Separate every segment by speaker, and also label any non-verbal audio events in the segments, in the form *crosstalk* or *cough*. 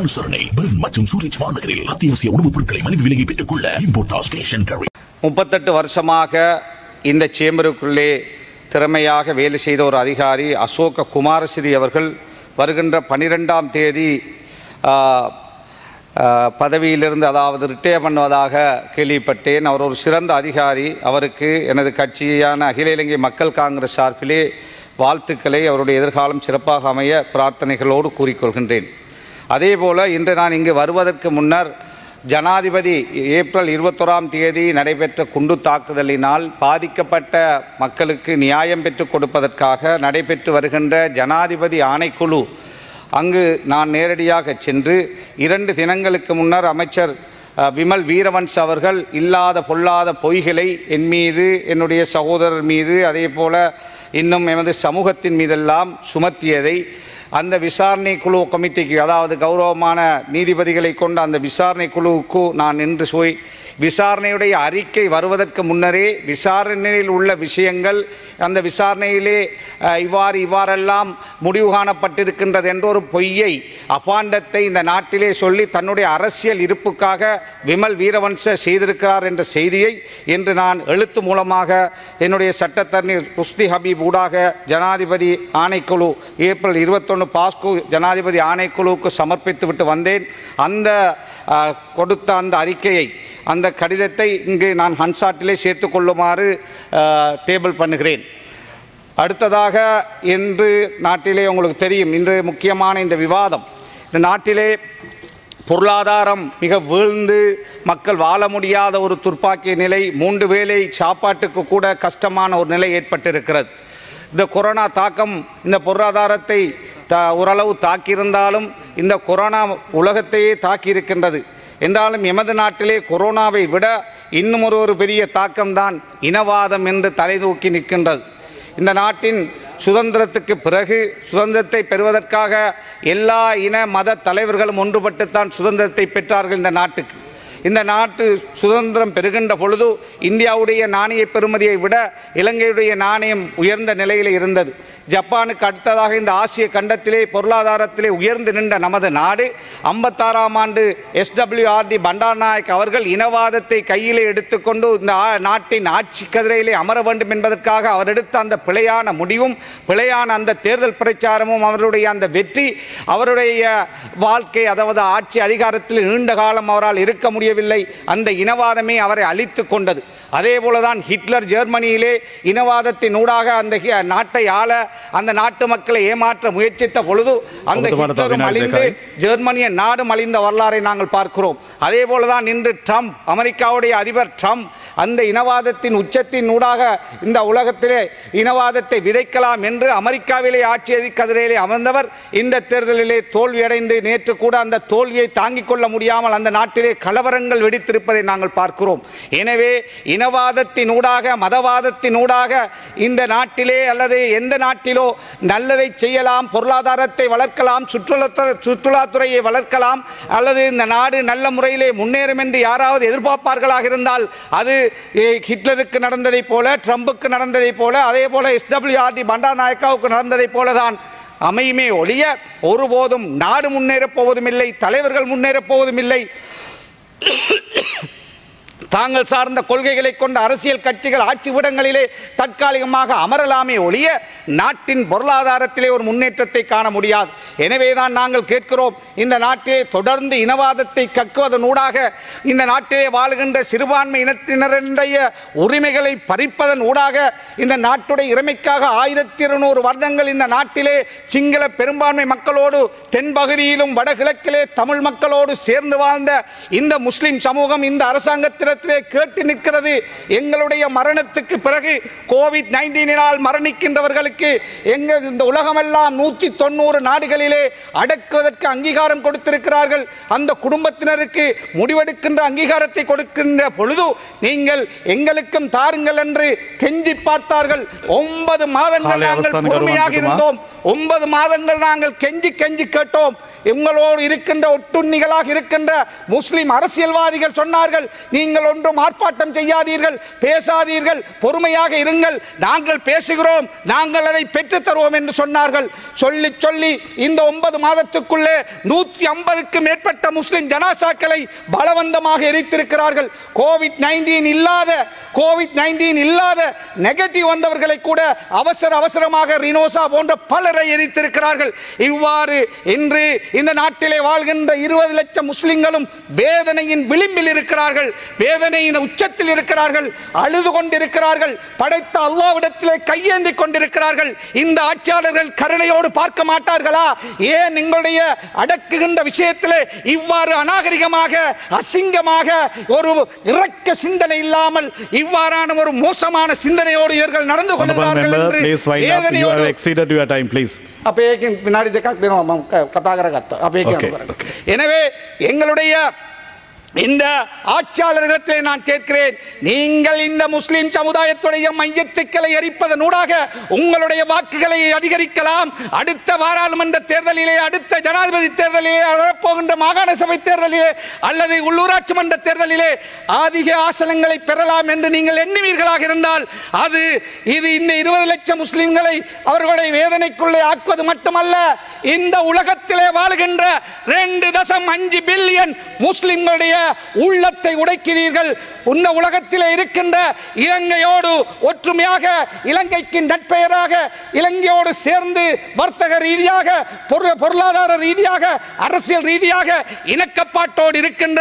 Speaker 1: அனுசரணை. பெர்ன் மற்றும் சூரஜ் மாநகரில் அத்தியாவசிய உணவுப் பொருட்களை மலிவு விலையை பெற்றுக் கொள்ள இம்போர்டாஸ் கேஷ் அண்ட் கேரி
Speaker 2: முப்பத்தெட்டு வருஷமாக இந்த சேம்பருக்குள்ளே திறமையாக வேலை செய்த ஒரு அதிகாரி அசோக குமாரசிறி அவர்கள் வருகின்ற பனிரெண்டாம் தேதி பதவியிலிருந்து அதாவது ரிட்டையர் பண்ணுவதாக கேள்விப்பட்டேன். அவர் ஒரு சிறந்த அதிகாரி. அவருக்கு எனது கட்சியான அகில இலங்கை மக்கள் காங்கிரஸ் சார்பிலே வாழ்த்துக்களை அவருடைய எதிர்காலம் சிறப்பாக அமைய பிரார்த்தனைகளோடு கூறிக்கொள்கின்றேன். அதேபோல இன்று நான் இங்கு வருவதற்கு முன்னர் ஜனாதிபதி ஏப்ரல் இருபத்தோராம் தேதி நடைபெற்ற குண்டு தாக்குதலினால் பாதிக்கப்பட்ட மக்களுக்கு நியாயம் பெற்றுக் கொடுப்பதற்காக நடைபெற்று வருகின்ற ஜனாதிபதி ஆணைக்குழு அங்கு நான் நேரடியாக சென்று இரண்டு தினங்களுக்கு முன்னர் அமைச்சர் விமல் வீரவன்ஸ் அவர்கள் இல்லாத பொல்லாத பொய்களை என் மீது என்னுடைய சகோதரர் மீது அதே போல இன்னும் எமது சமூகத்தின் மீதெல்லாம் சுமத்தியதை அந்த விசாரணை குழு கமிட்டிக்கு அதாவது கௌரவமான நீதிபதிகளை கொண்ட அந்த விசாரணை குழுவுக்கு நான் நின்று போய் விசாரணையுடைய அறிக்கை வருவதற்கு முன்னரே விசாரணையில் உள்ள விஷயங்கள் அந்த விசாரணையிலே இவ்வாறு இவ்வாறெல்லாம் முடிவு காணப்பட்டிருக்கின்றது என்ற ஒரு பொய்யை அபாண்டத்தை இந்த நாட்டிலே சொல்லி தன்னுடைய அரசியல் இருப்புக்காக விமல் வீரவன்ச செய்திருக்கிறார் என்ற செய்தியை இன்று நான் எழுத்து மூலமாக என்னுடைய சட்டத்தரணி ருஸ்தி ஹபீப் ஊடாக ஜனாதிபதி ஆணைக்குழு ஏப்ரல் இருபத்தொன்று பாஸ்கோ ஜனாதிபதி ஆணைக்குழுவுக்கு சமர்ப்பித்து விட்டு வந்தேன். அந்த கொடுத்த அந்த அறிக்கையை அந்த கடிதத்தை இங்கு நான் ஹன்சாட்டிலே சேர்த்து கொள்ளுமாறு டேபிள் பண்ணுகிறேன். அடுத்ததாக இன்று நாட்டிலே உங்களுக்கு தெரியும் இன்று முக்கியமான இந்த விவாதம். இந்த நாட்டிலே பொருளாதாரம் மிக வீழ்ந்து மக்கள் வாழ முடியாத ஒரு துர்ப்பாக்கிய நிலை மூன்று வேளை சாப்பாட்டுக்கு கூட கஷ்டமான ஒரு நிலை ஏற்பட்டிருக்கிறது. இந்த கொரோனா தாக்கம் இந்த பொருளாதாரத்தை த ஓரளவு தாக்கியிருந்தாலும் இந்த கொரோனா உலகத்தையே தாக்கியிருக்கின்றது. என்றாலும் எமது நாட்டிலே கொரோனாவை விட இன்னும் ஒரு ஒரு பெரிய தாக்கம்தான் இனவாதம் என்று தலைதூக்கி நிற்கின்றது. இந்த நாட்டின் சுதந்திரத்துக்கு பிறகு சுதந்திரத்தை பெறுவதற்காக எல்லா இன மத தலைவர்களும் ஒன்றுபட்டுத்தான் சுதந்திரத்தை பெற்றார்கள் இந்த நாட்டுக்கு. இந்த நாட்டு சுதந்திரம் பெறுகின்ற பொழுது இந்தியாவுடைய நாணய பெறுமதியை விட இலங்கையுடைய நாணயம் உயர்ந்த நிலையில் இருந்தது. ஜப்பானுக்கு அடுத்ததாக இந்த ஆசிய கண்டத்திலே பொருளாதாரத்திலே உயர்ந்து நின்ற நமது நாடு ஐம்பத்தாறாம் ஆண்டு எஸ்டபிள்யூஆர்டி பண்டாரநாயக் அவர்கள் இனவாதத்தை கையிலே எடுத்துக்கொண்டு இந்த நாட்டின் ஆட்சி கதிரையிலே அமர வேண்டும் என்பதற்காக அவர் எடுத்த அந்த பிழையான முடிவும் பிழையான அந்த தேர்தல் பிரச்சாரமும் அவருடைய அந்த வெற்றி அவருடைய வாழ்க்கை அதாவது ஆட்சி அதிகாரத்தில் நீண்ட காலம் அவரால் இருக்க முடியும் முடியவில்லை. அந்த இனவாதமே அவரை அழித்து கொண்டது. அதே போலதான் ஹிட்லர் ஜெர்மனியிலே இனவாதத்தின் ஊடாக அந்த நாட்டை ஆள அந்த நாட்டு மக்களை ஏமாற்ற முயற்சித்த பொழுது அந்த ஹிட்லரும் அழிந்து. ஜெர்மனிய நாடு அழிந்த வரலாறை நாங்கள் பார்க்கிறோம். அதே போலதான் இன்று ட்ரம்ப் அமெரிக்காவுடைய அதிபர் ட்ரம்ப் அந்த இனவாதத்தின் உச்சத்தின் ஊடாக இந்த உலகத்திலே இனவாதத்தை விதைக்கலாம் என்று அமெரிக்காவிலே ஆட்சி கதிரையிலே அமர்ந்தவர் இந்த தேர்தலிலே தோல்வியடைந்து நேற்று கூட அந்த தோல்வியை தாங்கிக் கொள்ள முடியாமல் அந்த நாட்டிலே கலவரங்கள் வெடித்திருப்பதை நாங்கள் பார்க்கிறோம். எனவே இனவாதத்தின் ஊடாக மதவாதத்தின் ஊடாக இந்த நாட்டிலே அல்லது எந்த நாட்டிலோ நல்லதை செய்யலாம் பொருளாதாரத்தை வளர்க்கலாம் சுற்றுலாத்துறை சுற்றுலாத்துறையை வளர்க்கலாம் அல்லது இந்த நாடு நல்ல முறையிலே முன்னேறும் என்று யாராவது எதிர்பார்ப்பார்களாக இருந்தால் அது ஹிட்லருக்கு நடந்ததைப் போல ட்ரம்புக்கு நடந்ததைப் போல அதே போல எஸ்டபிள்யூஆர்டி பண்டாநாயக்காவுக்கு நடந்ததைப் போலதான் அமையுமே ஒழிய ஒருபோதும் நாடு முன்னேறப் போவதும் இல்லை தலைவர்கள் முன்னேறப் போவதும் இல்லை Ugh. *laughs* தாங்கள் சார்ந்த கொள்கைகளை கொண்ட அரசியல் கட்சிகள் ஆட்சி விடங்களிலே தற்காலிகமாக அமரலாமே ஒழிய நாட்டின் பொருளாதாரத்திலே ஒரு முன்னேற்றத்தை காண முடியாது. எனவேதான் நாங்கள் கேட்கிறோம் இந்த நாட்டிலே தொடர்ந்து இனவாதத்தை கக்குவதனூடாக இந்த நாட்டிலே வாழ்கின்ற சிறுபான்மை இனத்தினருடைய உரிமைகளை பறிப்பதன் ஊடாக இந்த நாட்டுடைய இறைமைக்காக ஆயிரத்தி இருநூறு வருடங்கள் இந்த நாட்டிலே சிங்கள பெரும்பான்மை மக்களோடு தென்பகுதியிலும் வடகிழக்கிலே தமிழ் மக்களோடு சேர்ந்து வாழ்ந்த இந்த முஸ்லிம் சமூகம் இந்த அரசாங்கத்திடத்திலே கேட்டு நிற்கிறது. எங்களுடைய மரணத்துக்கு பிறகு கோவிட் நைன்டீனினால் மரணிக்கின்றவர்களுக்கு எங்க இந்த உலகமெல்லாம் நூற்றி தொண்ணூறு நாடுகளிலே அடக்குவதற்கு அங்கீகாரம் கொடுத்திருக்கிறார்கள். அந்த குடும்பத்தினருக்கு முடிவெடுக்கின்ற அங்கீகாரத்தை கொடுக்கின்ற பொழுது நீங்கள் எங்களுக்கும் தாருங்கள் என்று கெஞ்சி பார்த்தார்கள். ஒன்பது மாதங்கள் நாங்கள் பொறுமையாக இருந்தோம். ஒன்பது மாதங்கள் நாங்கள் கெஞ்சி கெஞ்சி கேட்டோம். எங்களோடு இருக்கின்ற ஒட்டுண்ணிகளாக இருக்கின்ற முஸ்லிம் அரசியல்வாதிகள் சொன்னார்கள் நீங்கள் ஒன்றும் ஆர்ப்பாட்டம் செய்யாதீர்கள் பேசாதீர்கள் பொறுமையாக இருங்கள். நாங்கள் பேசுகிறோம் நாங்கள் அதை பெற்றுத்தருவோம் என்று சொன்னார்கள். சொல்லி சொல்லி இந்த ஒன்பது மாதத்துக்குள்ளே நூத்தி ஐம்பதுக்கு மேற்பட்ட முஸ்லிம் ஜனாசாக்களை பலவந்தமாக எரித்திருக்கிறார்கள். கோவிட் நைன்டீன் இல்லாத கோவிட் நைன்டீன் இல்லாத நெகட்டிவ் வந்தவர்களை கூட அவசர அவசரமாக ரினோசா போன்ற பலரை எரித்திருக்கிறார்கள். இவ்வாறு இன்று இந்த நாட்டிலே வாழ்கின்ற இருபது லட்சம் முஸ்லிம்களும் வேதனையின் விளிம்பில் இருக்கிறார்கள். வேதனையின் உச்சத்தில் இருக்கிறார்கள் அழுது கொண்டிருக்கிறார்கள் படைத்த அல்லாவிடத்திலே கையேந்தி கொண்டிருக்கிறார்கள். இந்த ஆட்சியாளர்கள் கருணையோடு பார்க்க மாட்டார்களா? ஏன் எங்களுடைய அடக்குகின்ற விஷயத்திலே இவ்வாறு அநாகரிகமாக அசிங்கமாக ஒரு இறக்க சிந்தனை இல்லாமல் இவ்வாறான ஒரு மோசமான சிந்தனையோடு இவர்கள் நடந்து
Speaker 3: கொண்டிருக்கிறார்கள்
Speaker 2: எனவே எங்களுடைய இந்த ஆட்சியாளர்களிடத்தில் நான் கேட்கிறேன் நீங்கள் இந்த முஸ்லிம் சமுதாயத்துடைய மையத்துக்களை எரிப்பதனூடாக உங்களுடைய வாக்குகளை அதிகரிக்கலாம். அடுத்த பாராளுமன்ற தேர்தலிலே அடுத்த ஜனாதிபதி தேர்தலிலே வரப்போகின்ற மாகாண சபை தேர்தலிலே அல்லது உள்ளூராட்சி மன்ற தேர்தலிலே அதிக ஆசனங்களை பெறலாம் என்று நீங்கள் எண்ணுவீர்களாக இருந்தால் அது இது இந்த இருபது லட்சம் முஸ்லிம்களை அவர்களுடைய வேதனைக்குள்ளே ஆக்குவது மட்டுமல்ல இந்த உலகத்திலே வாழுகின்ற ரெண்டு தசம் அஞ்சு பில்லியன் முஸ்லிம்களுடைய உள்ளத்தை உடைக்கிறீர்கள். உன்ன உலகத்தில் இருக்கின்ற இலங்கையோடு ஒற்றுமையாக இலங்கைக்கு நட்பெயராக இலங்கையோடு சேர்ந்து வர்த்தக ரீதியாக பொருளாதார ரீதியாக அரசியல் ரீதியாக இணக்கப்பாட்டோடு இருக்கின்ற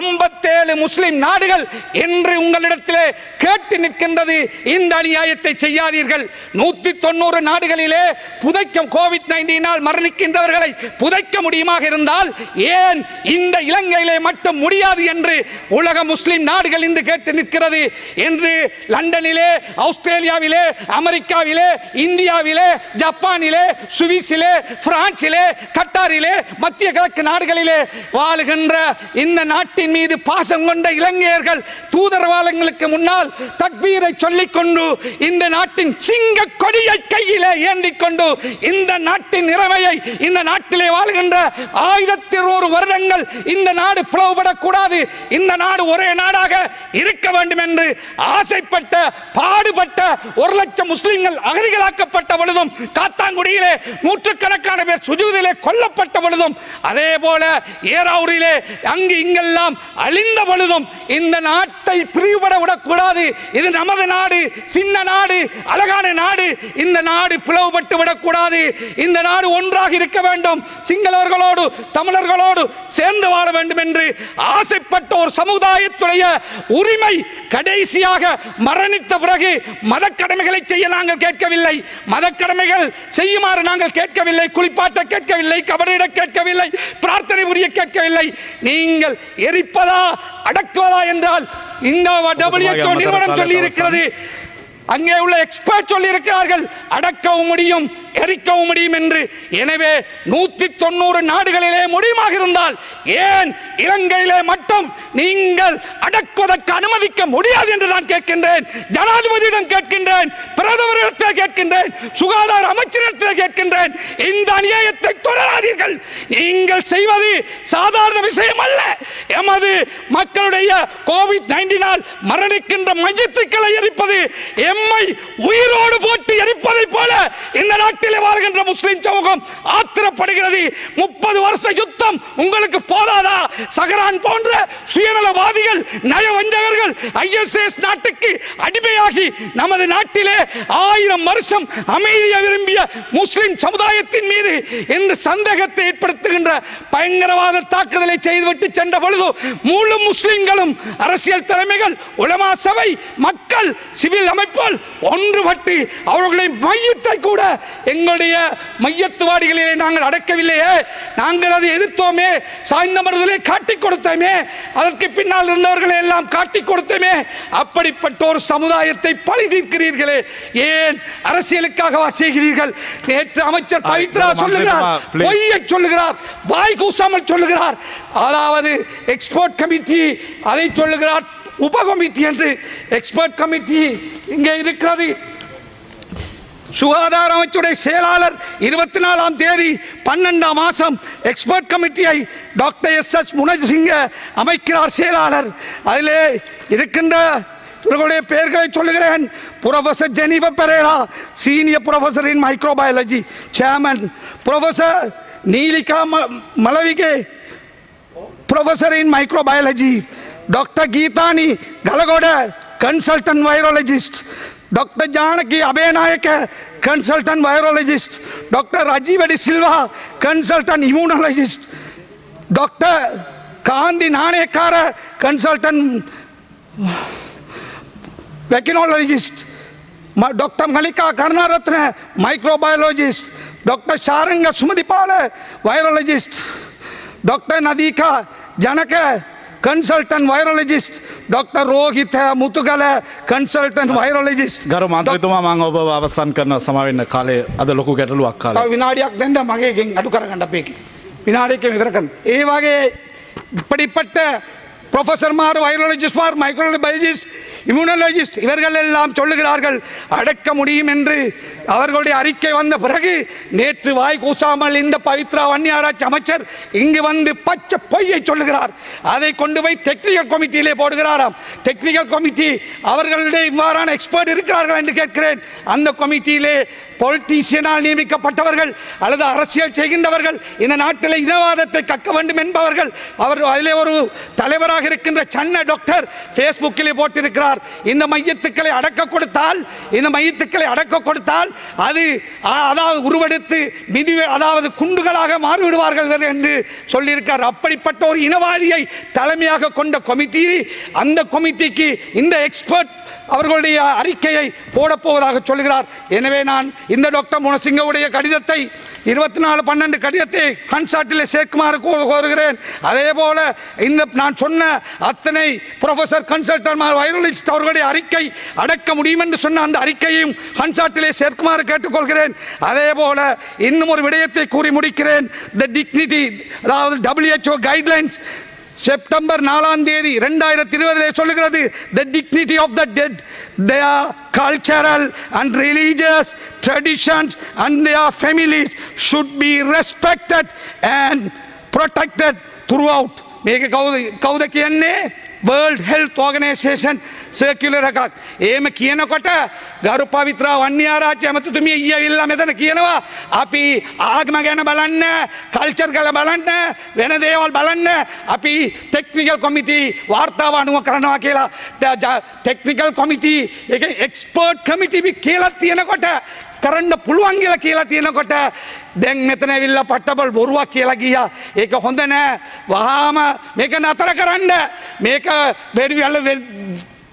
Speaker 2: ஐம்பத்தேழு முஸ்லிம் நாடுகள் என்று உங்களிடத்திலே கேட்டு நிற்கின்றது. இந்த அநியாயத்தை செய்யாதீர்கள். நூத்தி தொண்ணூறு நாடுகளிலே புதைக்கும் கோவிட் நைன்டீனால் மரணிக்கின்றவர்களை புதைக்க முடியுமாக இருந்தால் ஏன் இந்த இலங்கையிலே மட்டும் முடியாது என்று உலக முஸ்லிம் நாடுகள் இன்று கேட்டு நிற்கிறது என்று லண்டனிலே ஆஸ்திரேலியாவிலே அமெரிக்காவிலே இந்தியாவிலே ஜப்பானிலே சுவிஸிலே பிரான்சிலே கட்டாரிலே மத்திய கிழக்கு நாடுகளிலே வாழுகின்ற இந்த நாட்டின் மீது பாசம் கொண்ட இளைஞர்கள் தூதரவாளங்களுக்கு முன்னால் தக்பீரை சொல்லிக் கொண்டு இந்த நாட்டின் சிங்க கொடியை கையிலே ஏந்தி கொண்டு இந்த நாட்டின் நிலைமையை இந்த நாட்டிலே வாழ்கின்ற ஆயிரத்தி ஒரு வருடங்கள் இந்த நாடு பிளவுபடக்கூடாது கூடாது. இந்த நாடு ஒரே நாடாக இருக்க வேண்டும் என்று ஆசைப்பட்ட பாடுபட்ட ஒரு லட்சம் முஸ்லிம்கள் அகதிகளாக்கப்பட்ட பொழுதும் காத்தாங்குடியிலே நூற்றுக்கணக்கான பேர் சுஜூதிலே கொல்லப்பட்ட பொழுதும் அதே போல ஏராவூரிலே அங்கு இங்கெல்லாம் அழிந்த பொழுதும் இந்த நாட்டை பிரிவுபட விடக்கூடாது இது நமது நாடு சின்ன நாடு அழகான நாடு. இந்த நாடு பிளவுபட்டு விடக்கூடாது இந்த நாடு ஒன்றாக இருக்க வேண்டும். சிங்களவர்களோடு தமிழர்களோடு சேர்ந்து வாழ வேண்டும் என்று ஆசைப்பட்ட ஒரு சமுதாயத்துடைய உரிமை கடைசியாக மரணித்த பிறகு மத கடமைகளை செய்ய நாங்கள் கேட்கவில்லை. மத கடமைகள் செய்யுமாறு நாங்கள் கேட்கவில்லை. குளிப்பாட்ட கேட்கவில்லை. கபடியிட கேட்கவில்லை. பிரார்த்தனை புரிய கேட்கவில்லை. நீங்கள் எரிப்பதா அடக்குவதா என்றால் இந்த நிறுவனம் சொல்லி இருக்கிறது அங்கே உள்ள எக்ஸ்பர்ட் சொல்லி இருக்கிறார்கள் அடக்கவும் முடியும் எரிக்கவும் முடியும் என்று. எனவே நூத்தி தொண்ணூறு நாடுகளிலே முடியுமாக இருந்தால் ஏன் இலங்கையிலே மட்டும் நீங்கள் அடக்குவதற்கு அனுமதிக்க முடியாது என்று நான் கேட்கின்றேன் ஜனாதிபதியிடம் கேட்கின்றேன் பிரதமரிடத்தில் கேட்கின்றேன் சுகாதார அமைச்சரிடத்தில் கேட்கின்றேன் இந்த அநியாயத்தை தொடராதீர்கள். நீங்கள் செய்வது சாதாரண விஷயம் அல்ல. எமது மக்களுடைய கோவிட் நைன்டீனால் மரணிக்கின்ற மையத்துக்களை எரிப்பது எம் எம்மை உயிரோடு போட்டு இந்த நாட்டிலே வாழ்கின்ற முஸ்லிம் சமூகம் ஆத்திரப்படுகிறது. முப்பது வருஷ யுத்தம் உங்களுக்கு போதாதா? சகரான் போன்ற சுயநலவாதிகள் நயவஞ்சகர்கள் ஐஎஸ்எஸ் நாட்டுக்கு அடிமையாகி நமது நாட்டிலே ஆயிரம் வருஷம் அமைதியை விரும்பிய முஸ்லிம் சமுதாயத்தின் மீது இந்த சந்தேகத்தை ஏற்படுத்துகின்ற பயங்கரவாத தாக்குதலை செய்துவிட்டு சென்ற பொழுது முழு முஸ்லிம்களும் அரசியல் தலைமைகள் உலமா சபை மக்கள் சிவில் அமைப்புகள் ஒன்றுபட்டு அவர்களின் மையத்தை கூட எங்களுடைய மையத்துவாடிகளிலே நாங்கள் அடக்கவில்லையே. நாங்கள் அதை எதிர்த்தோமே. சாய்ந்த மருதிலே காட்டிக் கொடுத்தோமே. அதற்கு பின்னால் இருந்தவர்களை எல்லாம் காட்டிக் கொடுத்தோமே. அப்படிப்பட்ட ஒரு சமுதாயத்தை பழி தீர்க்கிறீர்களே. ஏன் அரசியலுக்காகவா செய்கிறீர்கள்? நேற்று அமைச்சர் பவித்ரா சொல்லுகிறார். பொய்யை சொல்லுகிறார். வாய் கூசாமல் சொல்லுகிறார். அதாவது எக்ஸ்போர்ட் கமிட்டி அதை சொல்லுகிறார். உப கமிட்டி என்று. எக்ஸ்பர்ட் கமிட்டி இங்கே இருக்கிறது. சுகாதார அமைச்சுடைய செயலாளர் இருபத்தி நாலாம் தேதி பன்னெண்டாம் மாதம் எக்ஸ்பர்ட் கமிட்டியை டாக்டர் எஸ் எஸ் முனசிங்க அமைக்கிறார் செயலாளர். அதிலே இருக்கின்ற இவர்களுடைய பெயர்களை சொல்லுகிறேன். Professor Jennifer Perera senior professor in microbiology chairman professor Neelika ம- Malavige professor in microbiology doctor Geethani Galagoda consultant virologist doctor Janaki Abeynayake consultant virologist doctor Rajiva de Silva consultant immunologist doctor Kanthi Nanayakkara consultant vaccinologist doctor Malika Karunaratne microbiologist doctor Sharang Sumathipala virologist doctor Nadeeka Janaka consultant virologist, Dr. Rohita Mutugala, consultant virologist.
Speaker 4: ගරු මන්ත්‍රතුමා මං ඔබ අවසන් කරන සමවෙන්න කාලේ අද ලොකු ගැටලුවක් කාල.
Speaker 2: තව විනාඩියක් දෙන්න මගේගෙන් අඩු කරගන්න අපේ විනාඩියක විතර කරන්න. ඒ වගේ இப்படிப்பட்ட ப்ரொஃபஸர்மார் வைரலஜிஸ்ட் மார் மைக்ரோபயாலஜிஸ்ட் இம்யூனாலஜிஸ்ட் இவர்கள் எல்லாம் சொல்லுகிறார்கள் அடக்க முடியும் என்று அவர்களுடைய அறிக்கை வந்த பிறகு நேற்று வாய் கூசாமல் இந்த பவித்ரா வன்னியாராய்ச்சி அமைச்சர் இங்கு வந்து பச்சை பொய்யை சொல்லுகிறார். அதை கொண்டு போய் டெக்னிக்கல் கமிட்டியிலே போடுகிறாராம். டெக்னிக்கல் கமிட்டி அவர்களுடைய இவ்வாறான எக்ஸ்பர்ட் இருக்கிறார்கள் என்று கேட்கிறேன். அந்த கமிட்டியிலே பொலிட்டீசியனால் நியமிக்கப்பட்டவர்கள் அல்லது அரசியல் செய்கின்றவர்கள் இந்த நாட்டில் இனவாதத்தை கக்க வேண்டும் என்பவர்கள் அவர் அதிலே ஒரு தலைவராக இருக்கின்ற சன்ன டாக்டர் ஃபேஸ்புக்கிலே போட்டிருக்கிறார். இந்த மையத்துக்களை அடக்க கொடுத்தால் இந்த மையத்துக்களை அடக்க கொடுத்தால் அது அதாவது உருவெடுத்து மிதி அதாவது குண்டுகளாக மாறிவிடுவார்கள் என்று சொல்லியிருக்கார். அப்படிப்பட்ட ஒரு இனவாதியை தலைமையாக கொண்ட கமிட்டி அந்த கமிட்டிக்கு இந்த எக்ஸ்பர்ட் அவர்களுடைய அறிக்கையை போடப்போவதாக சொல்கிறார். எனவே நான் இந்த டாக்டர் முனசிங்கவுடைய கடிதத்தை இருபத்தி நாலு பன்னெண்டு கடிதத்தை கன்சாட்டில் சேர்க்குமாறு கோருகிறேன். அதே போல இந்த நான் சொன்ன அத்தனை ப்ரொஃபசர் கன்சல்டன் வைரலிஸ்ட் அவர்களுடைய அறிக்கை அடக்க முடியும் என்று சொன்ன அந்த அறிக்கையும் கன்சாட்டிலே சேர்க்குமாறு கேட்டுக்கொள்கிறேன். அதே போல இன்னும் ஒரு விடயத்தை கூறி முடிக்கிறேன். த டிக்னிட்டி அதாவது டபிள்யூஹெச்ஓ கைட்லைன்ஸ் செப்டம்பர் நாலாம் தேதி ரெண்டாயிரத்தி இருபதிலே சொல்லுகிறது the dignity of the dead their cultural and religious traditions and their families should be respected and protected throughout මේක කවුද කවුද කියන්නේ වර්ල්ඩ් හෙල්ත් ඕගනේෂේෂන් සර්කියුලර් එකක්. එහෙම කියනකොට ගරු පවිත්‍රා වන්‍යාරාජ්‍ය ඇමතිතුමිය ඊයේ ඇවිල්ලා මෙතන කියනවා අපි ආගම ගැන බලන්න, කල්චර් ගැන බලන්න, වෙන දේවල් බලන්න අපි ටෙක්නිකල් කොමිටි වාර්තාව අනුව කරනවා කියලා ටෙක්නිකල් කොමිටි එක එක්ස්පර්ට් කමිටි කියලා තියෙනකොට කරන්න පුළුවන් කියලා කියලා තියෙනකොට දැන් මෙතන ඇවිල්ලා පට්ටබල් බොරුවක් කියලා ගියා. ඒක හොඳ නෑ. වහාම මේක නතර කරන්න. මේක වැඩි වෙල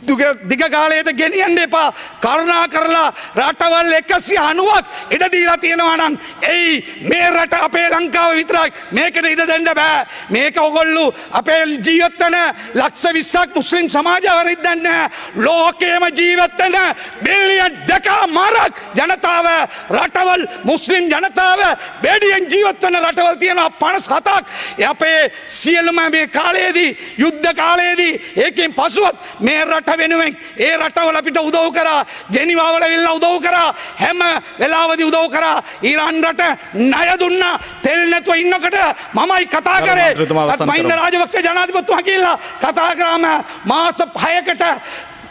Speaker 2: දුග- දිග කාලයට ගෙනියන්න එපා. කරුණා කරලා රටවල් එකසි අනුවක් ඉඩ දීලා තියෙනවා නම් එයි මේ රට අපේ ලංකාව විතරක් මේකට ඉඩ දෙන්න බෑ. මේක ඔගොල්ලු අපේ ජීවත්තන ලක්ෂ විස්සක් මුස්ලිම් සමාජවරිදන්න ලෝකයම ජීවත්තන බිල්ලියන් දෙකා මරක් ජනතාව රටවල් මුස්ලිම් ජනතාව බෙඩියෙන් ජීවත්වන රටවල් තියෙනවා පනස් හතක්. අපේ සියලුම මේ කාලයේදී යුද්ධ කාලයේදී ඒකෙන් පසුවත් මේ රට වෙනුවෙන් ඒ රටවල අපිට උදව් කරා. ජෙනිවාවල වෙල්ලා උදව් කරා. හැම වෙලාවදි උදව් කරා. ඊරාන් රට ණය දුන්නා. තෙල් නැතුව ඉන්නකොට මමයි කතා කරේ. මහින්ද. රාජපක්ෂ ජනාධිපතිතුමා කියලා කතා කරාම මාස 6කට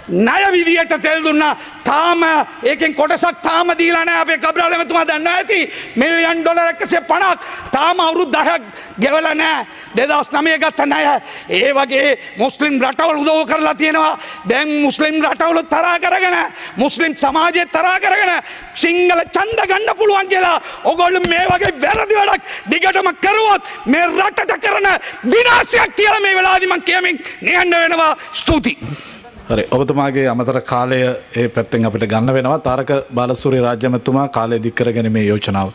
Speaker 2: ණය විදියට තෙල් දුන්නා. තාම ඒකෙන් කොටසක් තාම දීලා නැහැ. අපේ කබ්‍රාල මැතිතුමා දන්නවා ඇති. මිලියන් ඩොලර් 150ක් තාම අවුරුදු 10ක් ගෙවලා නැහැ. 2009 ගත්ත ණය. ඒ වගේ මුස්ලිම් රටවල් උදව් කරලා තියෙනවා. දැන් මුස්ලිම් රටවල තරහා කරගෙන මුස්ලිම් සමාජයේ තරහා කරගෙන සිංහල ඡන්ද ගන්න පුළුවන් කියලා ඔගොල්ලෝ මේ වගේ වැරදි වැඩක් දිගටම කරුවොත් මේ රටට කරන විනාශයක් කියලා මේ වෙලාවේදී මම කියමින් නිහඬ වෙනවා. ස්තුතියි.
Speaker 4: හරි ඔබතුමාගේ අමතර කාලය ඒ පැත්තෙන් අපිට ගන්න වෙනවා තාරක බාලසූරි රාජ්‍යමතුමා කාලය දික්කර ගැනීමේ යෝජනාව.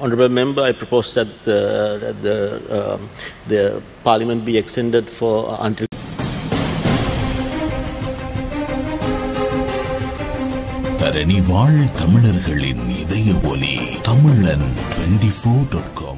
Speaker 5: Honourable Member, I propose that the, that the, um, the Parliament be extended for uh, until
Speaker 1: தரணி வாழ் தமிழர்களின் இதய ஒலி தமிழன் டுவெண்டி ஃபோர் டாட் காம்